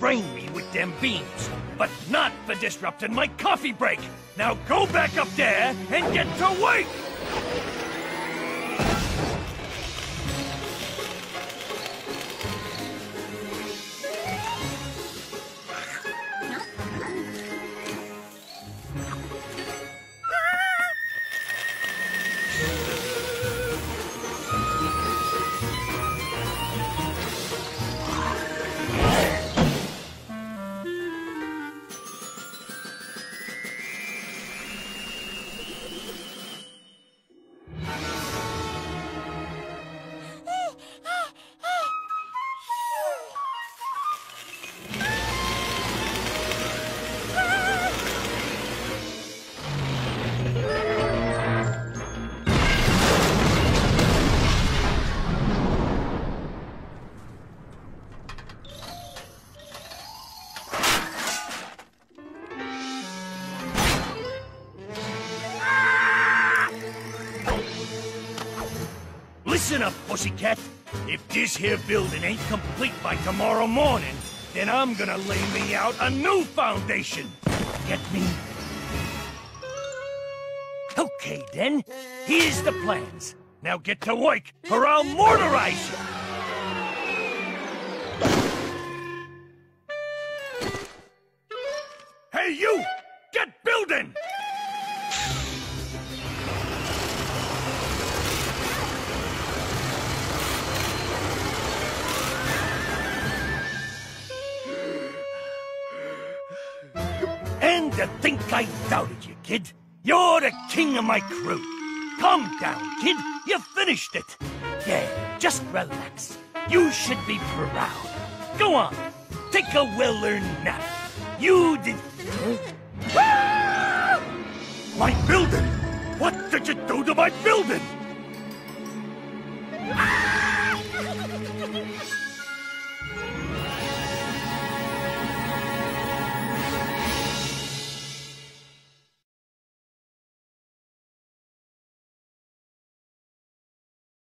train me with them beams, but not for disrupting my coffee break. Now go back up there and get to work! Listen up, pussycat. If this here building ain't complete by tomorrow morning, then I'm gonna lay me out a new foundation. Get me? Okay, then. Here's the plans. Now get to work, or I'll mortarize you! Hey, you! Get building! To think I doubted you, kid. You're the king of my crew. Calm down, kid. You finished it. Yeah, just relax. You should be proud. Go on. Take a well-earned nap. You did... My building! What did you do to my building?